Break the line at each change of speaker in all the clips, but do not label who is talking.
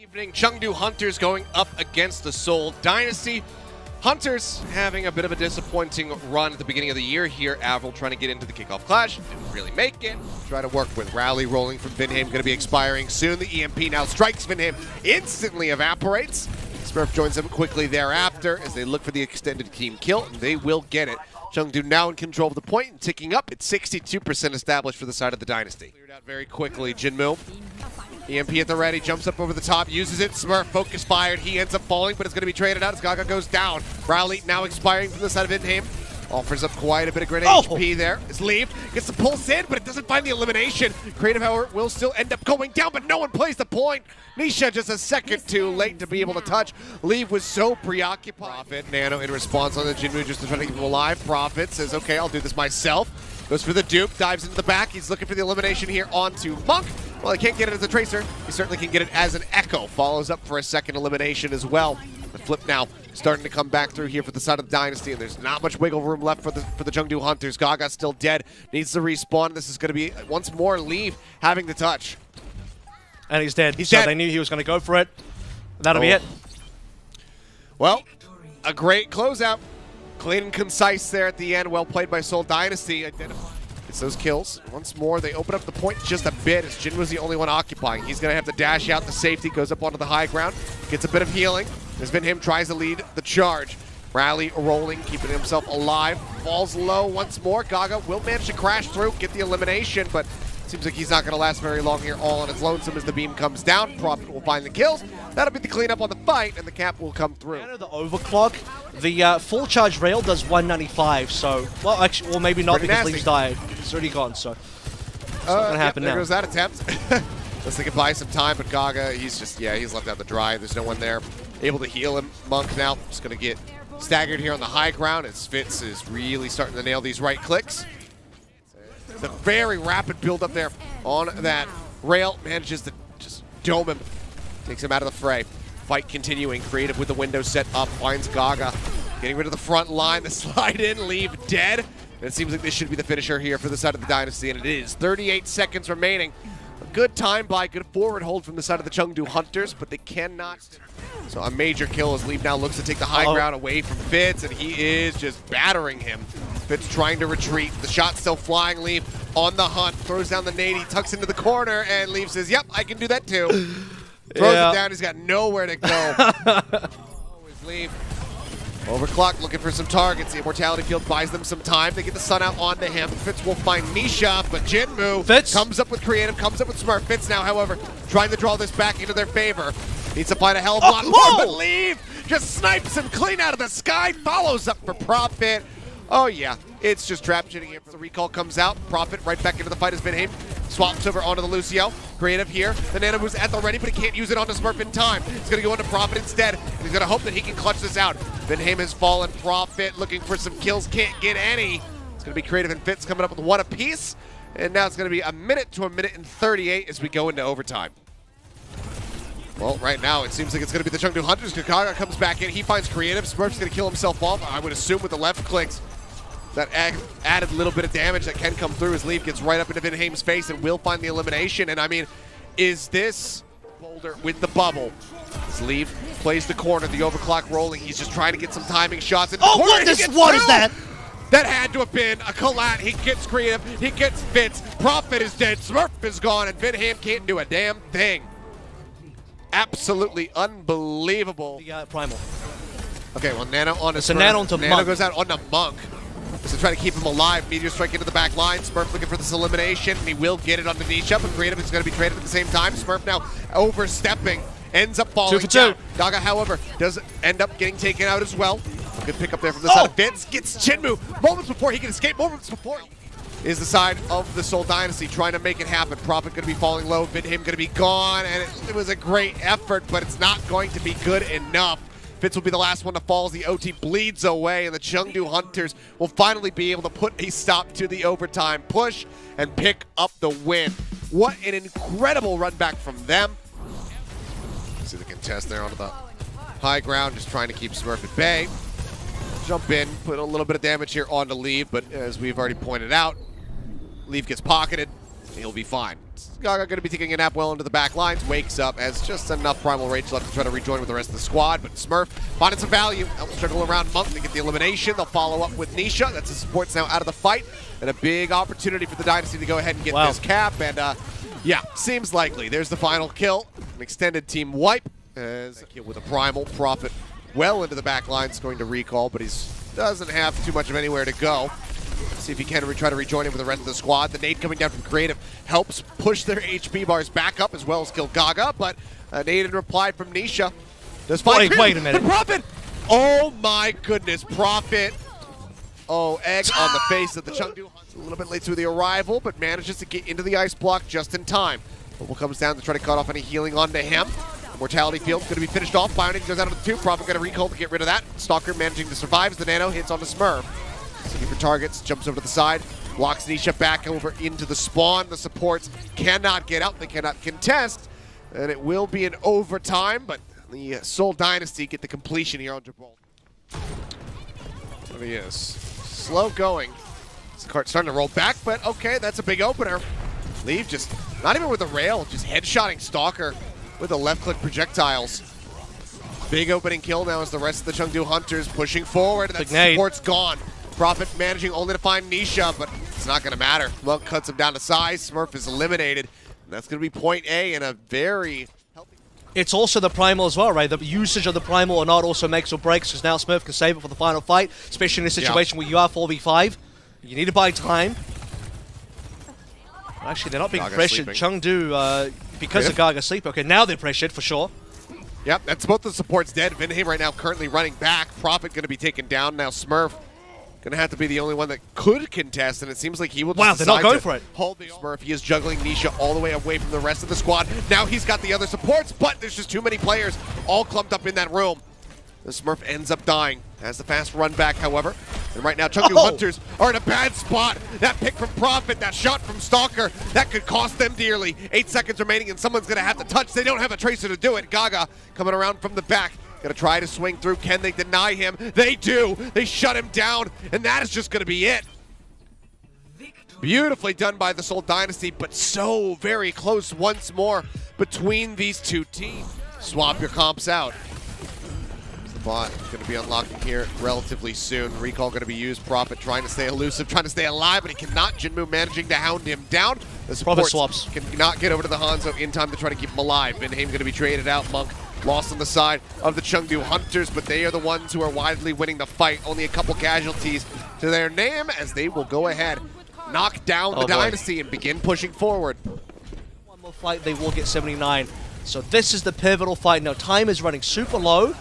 Evening, Chengdu Hunters going up against the Seoul Dynasty. Hunters having a bit of a disappointing run at the beginning of the year here. Avril trying to get into the kickoff clash, didn't really make it. Try to work with Rally rolling from Vinheim. going to be expiring soon. The EMP now strikes Vinheim. instantly evaporates. Smurf joins them quickly thereafter as they look for the extended team kill, and they will get it. Chengdu now in control of the point and ticking up. It's 62% established for the side of the Dynasty. Cleared out very quickly. Jinmu EMP at the ready, jumps up over the top, uses it. Smurf focus fired. He ends up falling, but it's going to be traded out as Gaga goes down. Rowley now expiring from the side of Vinham. Offers up quite a bit of grenade
Oh.
HP there. It's leave, gets the pulse in, but it doesn't find the elimination. Creative, however, will still end up going down, but no one plays the point. Nisha just a second too late to be able to touch. Leave was so preoccupied. Profit, Nano in response on the Jinmu just to try to keep him alive. Profit says, okay, I'll do this myself. Goes for the dupe, dives into the back. He's looking for the elimination here onto Monk. Well, he can't get it as a Tracer. He certainly can get it as an Echo. Follows up for a second elimination as well. The flip now starting to come back through here for the side of the Dynasty, and there's not much wiggle room left for the for the Chengdu Hunters. Gaga still dead, needs to respawn. This is going to be uh, once more Leave having the touch.
And he's dead.
He's
so
dead.
they knew he was going to go for it. That'll be
Oh.
it.
Well, a great closeout. Clean and concise there at the end. Well played by Seoul Dynasty. Identify- It's those kills. Once more, they open up the point just a bit as Jin was the only one occupying. He's going to have to dash out the safety, goes up onto the high ground, gets a bit of healing. As Him tries to lead the charge. Rally rolling, keeping himself alive. Falls low once more. Gaga will manage to crash through, get the elimination, but seems like he's not going to last very long here all on his lonesome as the beam comes down. Profit will find the kills. That'll be the cleanup on the fight, and the cap will come through.
Out of the overclock, the uh, full charge rail does 195. So, well, actually, well, maybe not
Pretty
because
nasty.
Lee's died. It's already gone. So, it's not
Uh,
gonna happen
yep, there
now.
goes that attempt. Let's they can buy some time, but Gaga, he's just, yeah, he's left out the dry. There's no one there able to heal him. Monk now just going to get staggered here on the high ground as Fitz is really starting to nail these right clicks. The very rapid build up there on that rail manages to just dome him. Takes him out of the fray. Fight continuing. Creative with the window set up. Finds Gaga. Getting rid of the front line. The slide in. Leave dead. It seems like this should be the finisher here for the side of the Dynasty, and it is. 38 seconds remaining. A good time by, good forward hold from the side of the Chengdu Hunters, but they cannot. So a major kill as Leave now looks to take the high
Uh-oh.
ground away from Fitz, and he is just battering him. Fitz trying to retreat. The shot still flying. Leave on the hunt. Throws down the nade. He tucks into the corner, and Leave says, Yep, I can do that too. Throws
Yeah.
it down. He's got nowhere to go. Overclock looking for some targets. The Immortality Field buys them some time. They get the sun out onto him. Fitz will find Nisha, but Jinmu
Fitz.
comes up with creative, comes up with smart. Fitz now, however, trying to draw this back into their favor. Needs to find a hell of a
Oh,
lot more, but leave. Just snipes him clean out of the sky. Follows up for Profit. Oh yeah, it's just trap shitting here. The recall comes out. Profit right back into the fight has been aimed. Swaps over onto the Lucio. Creative here. The Nano moves at the ready, but he can't use it onto Smurf in time. He's gonna go into Profit instead. He's gonna hope that he can clutch this out. Van Haim has fallen. Profit looking for some kills, can't get any. It's gonna be Creative and Fitz coming up with one apiece. And now it's gonna be a minute to a minute and 38 as we go into overtime. Well, right now it seems like it's going to be the Chengdu Hunters. Kakaga comes back in. He finds creative. Smurf's going to kill himself off. I would assume with the left clicks. That ag- added little bit of damage that can come through as Leave gets right up into Vinhaim's face and will find the elimination. And I mean, is this Boulder with the bubble? As Leave plays the corner, the overclock rolling. He's just trying to get some timing shots. In the
Oh, what
and he
is-
gets
what is that?
That had to have been a collat. He gets creative. He gets Fitz. Profit is dead. Smurf is gone, and Vinham can't do a damn thing. Absolutely unbelievable.
the uh, primal.
Okay, well, Nano on
It's a Nano onto
Nano
Monk.
goes out onto Monk. Just to try to keep him alive. Meteor strike into the back line. Smurf looking for this elimination. and He will get it on the Nisha, but Creative is going to be traded at the same time. Smurf now overstepping. Ends up falling two
for
down.
two.
Gaga, however, does end up getting taken out as well. Good pick up there from the
Oh!
side of Vince. Gets Jinmu. Moments before he can escape. Moments before is the side of the Seoul Dynasty trying to make it happen. Profit going to be falling low. Vinham going to be gone. And it, it was a great effort, but it's not going to be good enough. Fitz will be the last one to fall as the OT bleeds away, and the Chengdu Hunters will finally be able to put a stop to the overtime push and pick up the win. What an incredible run back from them. See the contest there onto the high ground, just trying to keep Smurf at bay. Jump in, put a little bit of damage here onto Leave, but as we've already pointed out, Leave gets pocketed. He'll be fine. Gaga going to be taking a nap well into the back lines. Wakes up, has just enough Primal Rage left to try to rejoin with the rest of the squad. But Smurf finding some value. Helps juggle around Monk to get the elimination. They'll follow up with Nisha. That's the supports now out of the fight. And a big opportunity for the Dynasty to go ahead and get
Wow.
this cap. And uh, yeah, seems likely. There's the final kill. An extended team wipe. As kill with a Primal. Profit well into the back lines. Going to recall, but he doesn't have too much of anywhere to go. See if he can try to rejoin him with the rest of the squad. The nade coming down from Creative helps push their HP bars back up as well as kill Gaga, but uh, a nade in reply from Nisha does find
Wait, wait a minute.
Profit! Oh my goodness, Profit. Oh, egg on the face of the Chengdu. A little bit late to the arrival, but manages to get into the ice block just in time. Bubble comes down to try to cut off any healing onto him. Mortality Field's going to be finished off. Bioning goes out of the two. Profit going to recall to get rid of that. Stalker managing to survive as the Nano hits on the Smurf. Targets, jumps over to the side, blocks Nisha back over into the spawn. The supports cannot get out, they cannot contest, and it will be an overtime, but the Seoul Dynasty get the completion here on Gibraltar. There he is. Slow going. This cart's starting to roll back, but okay, that's a big opener. Leave just, not even with a rail, just headshotting Stalker with the left click projectiles. Big opening kill now as the rest of the Chengdu Hunters pushing forward. That support's gone. Profit managing only to find Nisha, but it's not going to matter. Monk cuts him down to size. Smurf is eliminated. And that's going to be point A in a very.
It's also the Primal as well, right? The usage of the Primal or not also makes or breaks because now Smurf can save it for the final fight, especially in a situation where you are 4v5. You need to buy time. Actually, they're not being
Gaga
pressured.
sleeping.
Chengdu, uh, because of Gaga sleep. Okay, now they're pressured for sure.
Yep, that's both the supports dead. Vinheim right now currently running back. Profit going to be taken down. Now Smurf going to have to be the only one that could contest, and it seems like he will just
Wow, they're not going for it.
Hold the Smurf. He is juggling Nisha all the way away from the rest of the squad. Now he's got the other supports, but there's just too many players all clumped up in that room. The Smurf ends up dying. Has the fast run back, however. And right now, Chengdu
Oh.
Hunters are in a bad spot. That pick from Profit, that shot from Stalker, that could cost them dearly. Eight seconds remaining, and someone's going to have to touch. They don't have a Tracer to do it. Gaga coming around from the back. Gonna try to swing through. Can they deny him? They do. They shut him down, and that is just gonna be it. Beautifully done by the Seoul Dynasty, but so very close once more between these two teams. Swap your comps out. The bot going to be unlocking here relatively soon. Recall going to be used. Profit trying to stay elusive, trying to stay alive, but he cannot. Jinmu managing to hound him down. The supports
swaps.
cannot get over to the Hanzo in time to try to keep him alive. Vinheim going to be traded out. Monk lost on the side of the Chengdu Hunters, but they are the ones who are widely winning the fight. Only a couple casualties to their name as they will go ahead, knock down the
Oh, boy.
Dynasty and begin pushing forward.
One more fight, they will get 79. So this is the pivotal fight. Now, time is running super low.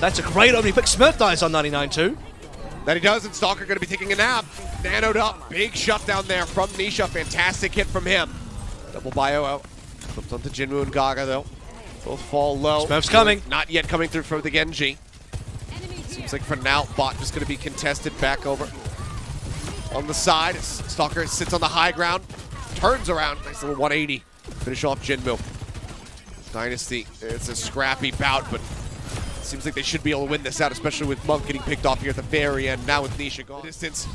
That's a great opening pick. Smurf dies on 99 too.
That he does, and Stalker going to be taking a nap. Nanoed up, big shutdown there from Nisha. Fantastic hit from him. Double bio out. Flipped onto Jinwoo and Gaga though. Both fall low.
Smurf's coming.
Not yet coming through for the Genji. Seems like for now, bot just going to be contested back over on the side. Stalker sits on the high ground, turns around, nice little 180. Finish off Jinmu. Dynasty, it's a scrappy bout, but Seems like they should be able to win this out, especially with Monk getting picked off here at the very end. Now with Nisha gone. Distance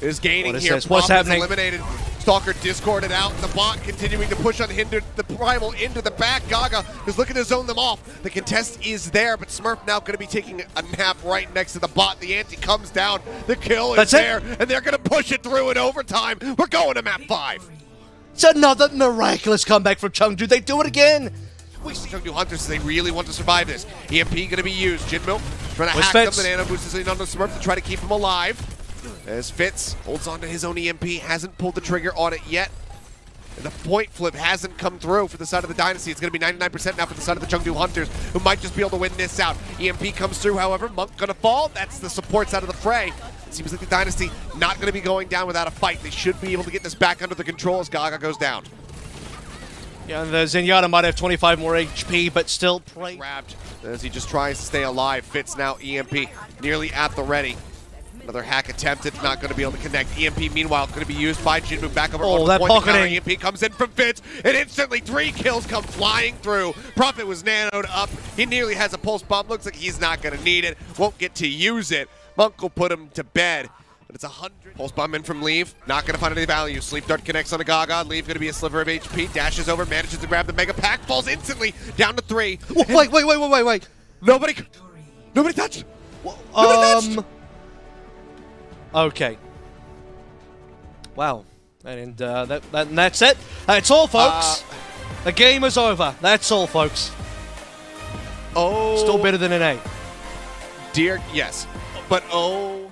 is gaining
What is
here.
this? What's
Prop is
happening?
eliminated. Stalker discorded out. The bot continuing to push unhindered. The Primal into the back. Gaga is looking to zone them off. The contest is there, but Smurf now going to be taking a nap right next to the bot. The ante comes down. The kill is
That's it.
there, and they're going to push it through in overtime. We're going to map five.
It's another miraculous comeback from Chengdu. They do it again.
We see Chengdu Hunters, they really want to survive this. EMP going to be used. Jinmu trying to
Where's
hack.
Fitz?
The Nano Boost is in on the Smurf to try to keep him alive. As Fitz holds on to his own EMP, hasn't pulled the trigger on it yet. And the point flip hasn't come through for the side of the Dynasty. It's going to be 99% now for the side of the Chengdu Hunters, who might just be able to win this out. EMP comes through, however. Monk going to fall. That's the supports out of the fray. Seems like the Dynasty not going to be going down without a fight. They should be able to get this back under the control as Gaga goes down.
Yeah, and the Zenyatta might have 25 more HP, but still prey.
grabbed as he just tries to stay alive. Fitz now EMP nearly at the ready. Another hack attempted, not going to be able to connect. EMP meanwhile going to be used by Jinmu back over
Oh, that
point. The. EMP comes in from Fitz, and instantly three kills come flying through. Profit was nanoed up. He nearly has a pulse bomb. Looks like he's not going to need it. Won't get to use it. Monk will put him to bed. but it's a hundred. Pulse bomb in from Leave, not gonna find any value. Sleep Dart connects on a Gaga. Leave gonna be a sliver of HP. Dashes over, manages to grab the Mega Pack, falls instantly down to three.
Wait, wait, wait, wait, wait, wait.
Nobody, nobody um, touched. Nobody touched.
Okay. Wow. And uh, that, that, and that's it. That's all, folks.
Uh,
the game is over. That's all, folks.
Oh,
Still better than an A.
dear. Yes, but oh